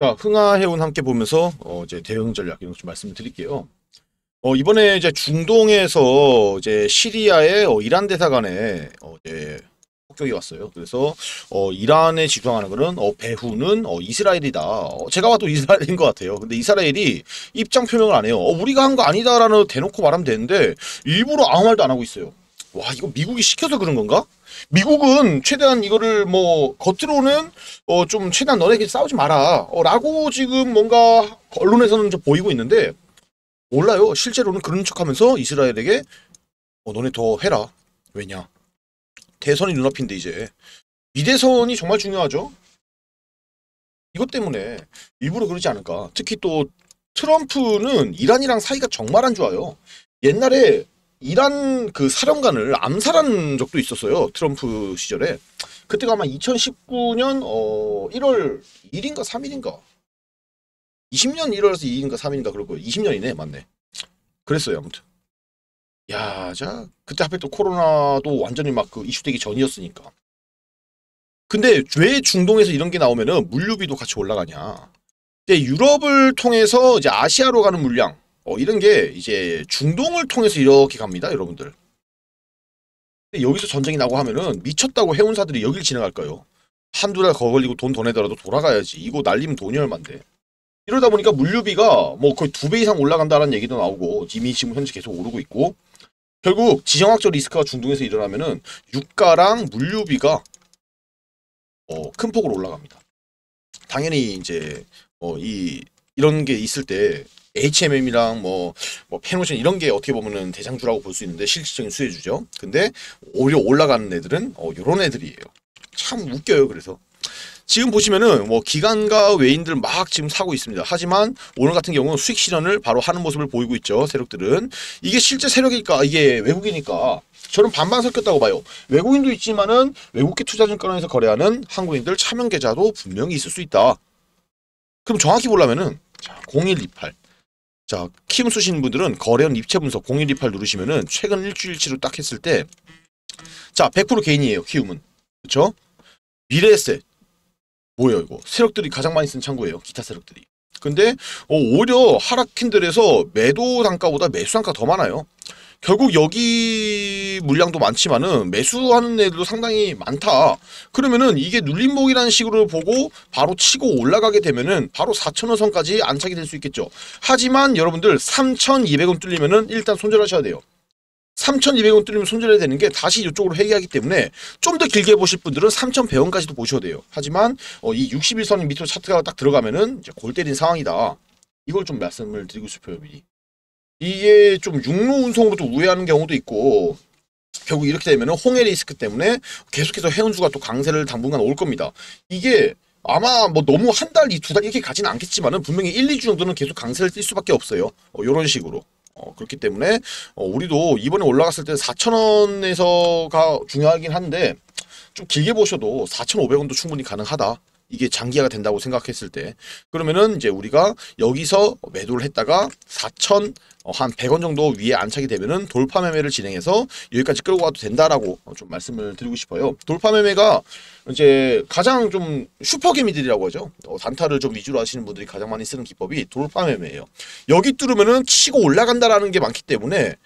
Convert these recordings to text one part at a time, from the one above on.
자, 흥하해운 함께 보면서 어, 이제 대응 전략 이런 거좀 말씀을 드릴게요. 어, 이번에 이제 중동에서 이제 시리아의 어, 이란 대사관에 어, 이제 폭격이 왔어요. 그래서 어, 이란에 지정하는 거는 어, 배후는 어, 이스라엘이다. 어, 제가 봐도 이스라엘인 것 같아요. 근데 이스라엘이 입장 표명을 안 해요. 어, 우리가 한 거 아니다라는 대놓고 말하면 되는데 일부러 아무 말도 안 하고 있어요. 와 이거 미국이 시켜서 그런 건가? 미국은 최대한 이거를 뭐 겉으로는 어 좀 최대한 너네끼리 싸우지 마라 어, 라고 지금 뭔가 언론에서는 좀 보이고 있는데 몰라요. 실제로는 그런 척하면서 이스라엘에게 어 너네 더 해라. 왜냐? 대선이 눈앞인데 이제. 미대선이 정말 중요하죠. 이것 때문에 일부러 그러지 않을까. 특히 또 트럼프는 이란이랑 사이가 정말 안 좋아요. 옛날에 이란 그 사령관을 암살한 적도 있었어요. 트럼프 시절에. 그때가 아마 2019년 어 1월 1일인가 3일인가 20년 1월에서 2일인가 3일인가 그럴 거예요. 20년이네. 맞네. 그랬어요. 아무튼. 야, 자 그때 하필 또 코로나도 완전히 막 그 이슈되기 전이었으니까. 근데 왜 중동에서 이런 게 나오면은 물류비도 같이 올라가냐? 근데 유럽을 통해서 이제 아시아로 가는 물량 어, 이런 게 이제 중동을 통해서 이렇게 갑니다, 여러분들. 여기서 전쟁이 나고 하면은 미쳤다고 해운사들이 여길 지나갈까요? 한두 달 걸리고 돈 더 내더라도 돌아가야지. 이거 날리면 돈이 얼만데. 이러다 보니까 물류비가 뭐 거의 두 배 이상 올라간다는 얘기도 나오고 이미 지금 현재 계속 오르고 있고 결국 지정학적 리스크가 중동에서 일어나면은 유가랑 물류비가 어, 큰 폭으로 올라갑니다. 당연히 이제 어, 이 이런 게 있을 때 HMM이랑 뭐, 뭐 페노션 이런 게 어떻게 보면은 대장주라고 볼 수 있는데 실질적인 수혜주죠. 근데 오히려 올라가는 애들은 어, 요런 애들이에요. 참 웃겨요. 그래서 지금 보시면은 뭐 기관과 외인들 막 지금 사고 있습니다. 하지만 오늘 같은 경우는 수익 실현을 바로 하는 모습을 보이고 있죠. 세력들은 이게 실제 세력일까? 이게 외국이니까 저는 반반 섞였다고 봐요. 외국인도 있지만은 외국계 투자증권에서 거래하는 한국인들 차명 계좌도 분명히 있을 수 있다. 그럼 정확히 보려면은 자, 0128 자, 키움 쓰시는 분들은 거래원 입체 분석 0128 누르시면은 최근 일주일치로 딱 했을 때 자, 100% 개인이에요. 키움은. 그렇죠? 미래에셋 뭐예요, 이거? 세력들이 가장 많이 쓴 창구예요. 기타 세력들이. 근데 어, 오히려 하락 캔들에서 매도 단가보다 매수 단가 더 많아요. 결국 여기 물량도 많지만은 매수하는 애들도 상당히 많다. 그러면은 이게 눌림목이라는 식으로 보고 바로 치고 올라가게 되면은 바로 4천원 선까지 안착이 될 수 있겠죠. 하지만 여러분들 3,200원 뚫리면은 일단 손절하셔야 돼요. 3,200원 뚫리면 손절해야 되는 게 다시 이쪽으로 회귀하기 때문에 좀 더 길게 보실 분들은 3,100원까지도 보셔야 돼요. 하지만 어, 이 61선 밑으로 차트가 딱 들어가면은 이제 골 때린 상황이다. 이걸 좀 말씀을 드리고 싶어요, 미리. 이게 좀 육로 운송으로도 우회하는 경우도 있고 결국 이렇게 되면 홍해 리스크 때문에 계속해서 해운주가 또 강세를 당분간 올 겁니다. 이게 아마 뭐 너무 한 달, 두달 이렇게 가지는 않겠지만은 분명히 1, 2주 정도는 계속 강세를 뛸 수밖에 없어요. 어, 이런 식으로. 어, 그렇기 때문에 어, 우리도 이번에 올라갔을 때 4,000원에서가 중요하긴 한데 좀 길게 보셔도 4,500원도 충분히 가능하다. 이게 장기화가 된다고 생각했을 때 그러면은 이제 우리가 여기서 매도를 했다가 4천 어, 한 100원 정도 위에 안착이 되면은 돌파 매매를 진행해서 여기까지 끌고 가도 된다라고 좀 말씀을 드리고 싶어요. 돌파 매매가 이제 가장 좀 슈퍼개미들이라고 하죠. 어, 단타를 좀 위주로 하시는 분들이 가장 많이 쓰는 기법이 돌파 매매예요. 여기 뚫으면은 치고 올라간다라는 게 많기 때문에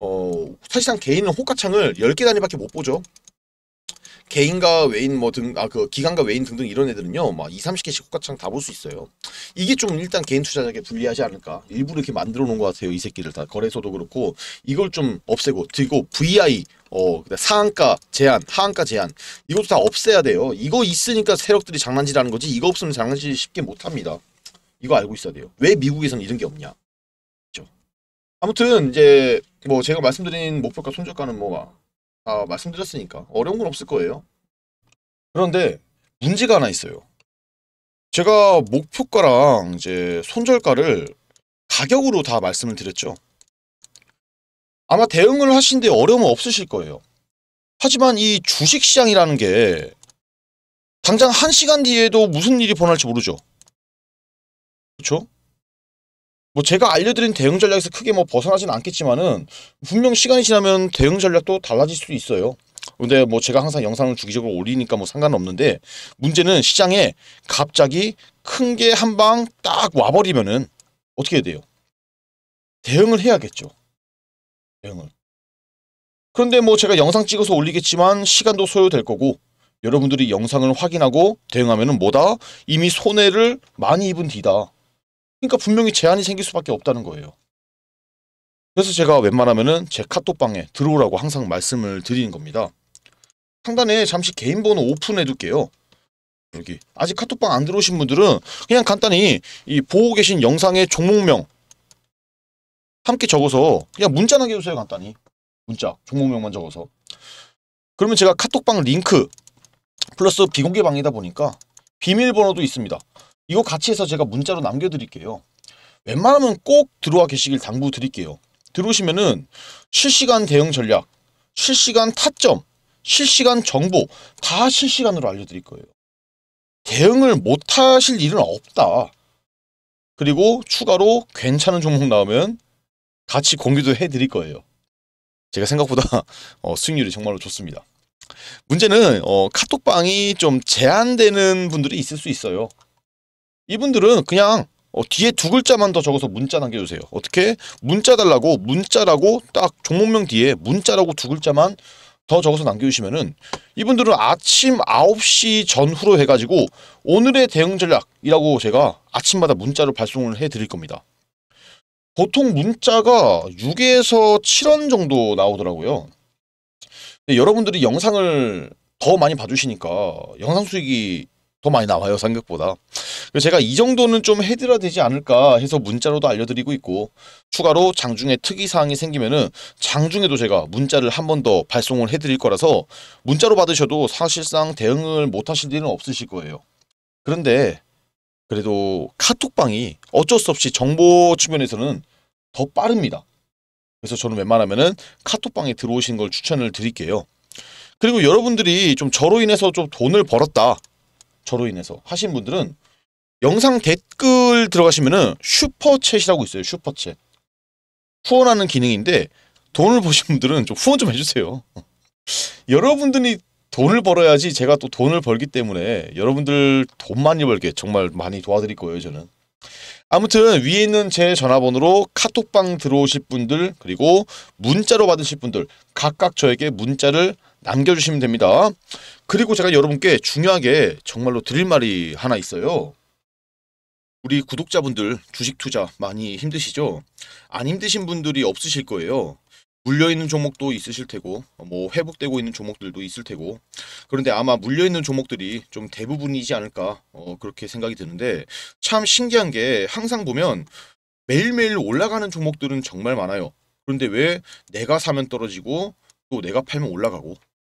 어, 사실상 개인은 호가창을 10개 단위밖에 못 보죠. 개인과 외인 뭐 등 아 그 기관과 외인 등등 이런 애들은요 막 2, 30개씩 호가창 다 볼 수 있어요. 이게 좀 일단 개인 투자자에게 불리하지 않을까. 일부러 이렇게 만들어 놓은 것 같아요. 이 새끼를 다 거래소도 그렇고 이걸 좀 없애고 그리고 VI 어 상한가 제한 하한가 제한 이것도 다 없애야 돼요. 이거 있으니까 세력들이 장난질하는 거지 이거 없으면 장난질 쉽게 못 합니다. 이거 알고 있어야 돼요. 왜 미국에서는 이런 게 없냐. 그렇죠. 아무튼 이제 뭐 제가 말씀드린 목표가 손절가는 뭐가 아, 말씀드렸으니까 어려운 건 없을 거예요. 그런데 문제가 하나 있어요. 제가 목표가랑 이제 손절가를 가격으로 다 말씀을 드렸죠. 아마 대응을 하신데 어려움은 없으실 거예요. 하지만 이 주식시장이라는 게 당장 한 시간 뒤에도 무슨 일이 벌어날지 모르죠. 그렇죠? 뭐 제가 알려드린 대응 전략에서 크게 뭐 벗어나진 않겠지만은 분명 시간이 지나면 대응 전략도 달라질 수 있어요. 근데 뭐 제가 항상 영상을 주기적으로 올리니까 뭐 상관은 없는데 문제는 시장에 갑자기 큰 게 한 방 딱 와버리면은 어떻게 돼요? 대응을 해야겠죠. 대응을. 그런데 뭐 제가 영상 찍어서 올리겠지만 시간도 소요될 거고 여러분들이 영상을 확인하고 대응하면은 뭐다? 이미 손해를 많이 입은 뒤다. 그러니까 분명히 제한이 생길 수밖에 없다는 거예요. 그래서 제가 웬만하면은 제 카톡방에 들어오라고 항상 말씀을 드리는 겁니다. 상단에 잠시 개인 번호 오픈해 둘게요. 여기 아직 카톡방 안 들어오신 분들은 그냥 간단히 이 보고 계신 영상의 종목명 함께 적어서 그냥 문자 남겨주세요 간단히 문자 종목명만 적어서 그러면 제가 카톡방 링크 플러스 비공개 방이다 보니까 비밀번호도 있습니다. 이거 같이 해서 제가 문자로 남겨드릴게요. 웬만하면 꼭 들어와 계시길 당부드릴게요. 들어오시면은 실시간 대응 전략, 실시간 타점, 실시간 정보 다 실시간으로 알려드릴 거예요. 대응을 못 하실 일은 없다. 그리고 추가로 괜찮은 종목 나오면 같이 공유도 해드릴 거예요. 제가 생각보다 어, 수익률이 정말로 좋습니다. 문제는 어, 카톡방이 좀 제한되는 분들이 있을 수 있어요. 이분들은 그냥 어, 뒤에 두 글자만 더 적어서 문자 남겨주세요. 어떻게? 문자 달라고 문자라고 딱 종목명 뒤에 문자라고 두 글자만 더 적어서 남겨주시면은 이분들은 아침 9시 전후로 해가지고 오늘의 대응 전략이라고 제가 아침마다 문자로 발송을 해드릴 겁니다. 보통 문자가 6에서 7원 정도 나오더라고요. 여러분들이 영상을 더 많이 봐주시니까 영상 수익이 더 많이 나와요 생각보다 제가 이 정도는 좀 해드려야 되지 않을까 해서 문자로도 알려드리고 있고 추가로 장중에 특이사항이 생기면은 장중에도 제가 문자를 한 번 더 발송을 해드릴 거라서 문자로 받으셔도 사실상 대응을 못 하실 일은 없으실 거예요 그런데 그래도 카톡방이 어쩔 수 없이 정보 측면에서는 더 빠릅니다 그래서 저는 웬만하면은 카톡방에 들어오신 걸 추천을 드릴게요. 그리고 여러분들이 좀 저로 인해서 좀 돈을 벌었다. 저로 인해서 하신 분들은 영상 댓글 들어가시면은 슈퍼챗이라고 있어요. 슈퍼챗. 후원하는 기능인데 돈을 버신 분들은 좀 후원 좀 해주세요. 여러분들이 돈을 벌어야지 제가 또 돈을 벌기 때문에 여러분들 돈 많이 벌게 정말 많이 도와드릴 거예요 저는. 아무튼 위에 있는 제 전화번호로 카톡방 들어오실 분들 그리고 문자로 받으실 분들 각각 저에게 문자를 남겨주시면 됩니다. 그리고 제가 여러분께 중요하게 정말로 드릴 말이 하나 있어요. 우리 구독자분들 주식 투자 많이 힘드시죠? 안 힘드신 분들이 없으실 거예요. 물려있는 종목도 있으실 테고 뭐 회복되고 있는 종목들도 있을 테고 그런데 아마 물려있는 종목들이 좀 대부분이지 않을까 어, 그렇게 생각이 드는데 참 신기한 게 항상 보면 매일매일 올라가는 종목들은 정말 많아요 그런데 왜 내가 사면 떨어지고 또 내가 팔면 올라가고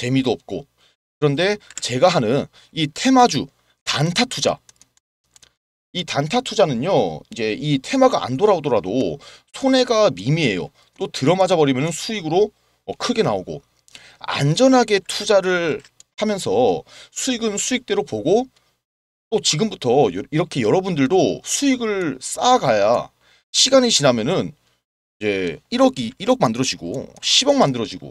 재미도 없고. 그런데 제가 하는 이 테마주 단타 투자. 이 단타 투자는요 이제 이 테마가 안 돌아오더라도 손해가 미미해요. 또 들어맞아 버리면 수익으로 어, 크게 나오고. 안전하게 투자를 하면서 수익은 수익대로 보고 또 지금부터 이렇게 여러분들도 수익을 쌓아가야 시간이 지나면은 이제 1억이 1억 만들어지고 10억 만들어지고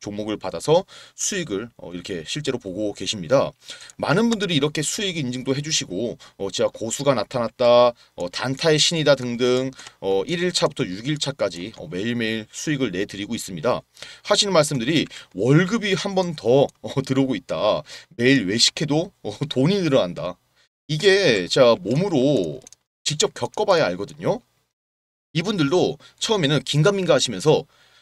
종목을 받아서 수익을 어, 이렇게 실제로 보고 계십니다. 많은 분들이 이렇게 수익 인증도 해주시고 어, 제가 고수가 나타났다, 어, 단타의 신이다 등등 어, 1일차부터 6일차까지 어, 매일매일 수익을 내드리고 있습니다. 하시는 말씀들이 월급이 한 번더 어, 들어오고 있다. 매일 외식해도 어, 돈이 늘어난다. 이게 제가 몸으로 직접 겪어봐야 알거든요. 이분들도 처음에는 긴가민가 하시면서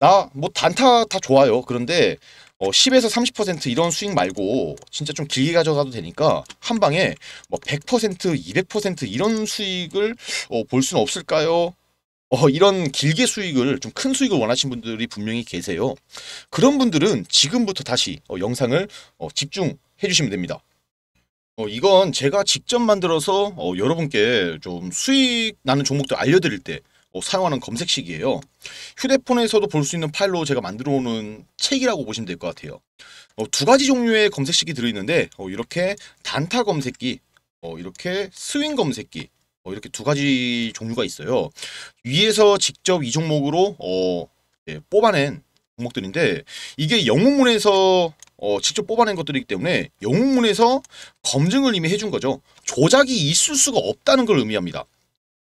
나 뭐 단타 다 좋아요. 그런데 어, 10에서 30% 이런 수익 말고 진짜 좀 길게 가져가도 되니까 한 방에 뭐 100%, 200% 이런 수익을 어, 볼 수는 없을까요? 어, 이런 길게 수익을 좀 큰 수익을 원하시는 분들이 분명히 계세요. 그런 분들은 지금부터 다시 어, 영상을 어, 집중해 주시면 됩니다. 어, 이건 제가 직접 만들어서 어, 여러분께 좀 수익 나는 종목들 알려드릴 때 어, 사용하는 검색식이에요. 휴대폰에서도 볼 수 있는 파일로 제가 만들어 오는 책이라고 보시면 될 것 같아요. 어, 두 가지 종류의 검색식이 들어있는데 어, 이렇게 단타 검색기, 어, 이렇게 스윙 검색기 어, 이렇게 두 가지 종류가 있어요. 위에서 직접 이 종목으로 어, 예, 뽑아낸 종목들인데 이게 영웅문에서 어, 직접 뽑아낸 것들이기 때문에 영웅문에서 검증을 이미 해준 거죠. 조작이 있을 수가 없다는 걸 의미합니다.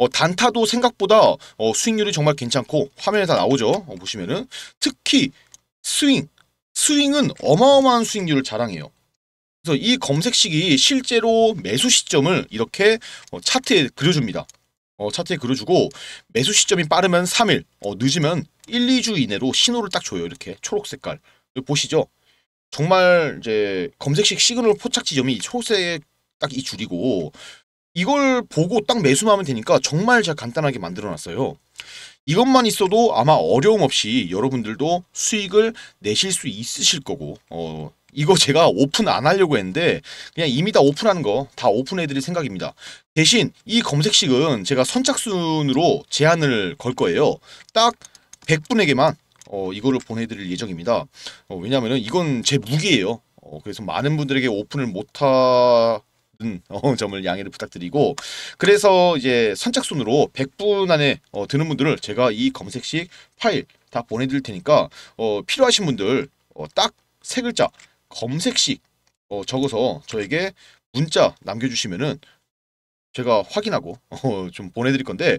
어, 단타도 생각보다 어, 수익률이 정말 괜찮고 화면에 다 나오죠. 어, 보시면은 특히 스윙, 스윙은 어마어마한 수익률을 자랑해요. 그래서 이 검색식이 실제로 매수 시점을 이렇게 어, 차트에 그려줍니다. 어, 차트에 그려주고 매수 시점이 빠르면 3일, 어, 늦으면 1, 2주 이내로 신호를 딱 줘요. 이렇게 초록 색깔. 보시죠. 정말 이제 검색식 시그널 포착 지점이 초록색 딱 이 줄이고 이걸 보고 딱 매수만 하면 되니까 정말 잘 간단하게 만들어 놨어요. 이것만 있어도 아마 어려움 없이 여러분들도 수익을 내실 수 있으실 거고 어 이거 제가 오픈 안 하려고 했는데 그냥 이미 다 오픈하는 거다 오픈해 드릴 생각입니다. 대신 이 검색식은 제가 선착순으로 제한을 걸 거예요. 딱 100분에게만 어, 이거를 보내드릴 예정입니다. 어, 왜냐하면 이건 제 무기예요. 어, 그래서 많은 분들에게 오픈을 못하 어, 점을 양해를 부탁드리고 그래서 이제 선착순으로 100분 안에 어, 드는 분들을 제가 이 검색식 파일 다 보내드릴 테니까 어, 필요하신 분들 어, 딱 세 글자 검색식 어, 적어서 저에게 문자 남겨주시면은 제가 확인하고 어, 좀 보내드릴 건데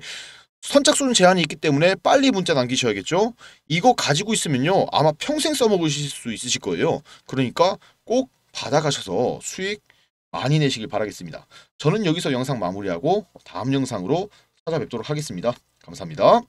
선착순 제한이 있기 때문에 빨리 문자 남기셔야겠죠. 이거 가지고 있으면요 아마 평생 써먹으실 수 있으실 거예요. 그러니까 꼭 받아가셔서 수익 많이 내시길 바라겠습니다. 저는 여기서 영상 마무리하고 다음 영상으로 찾아뵙도록 하겠습니다. 감사합니다.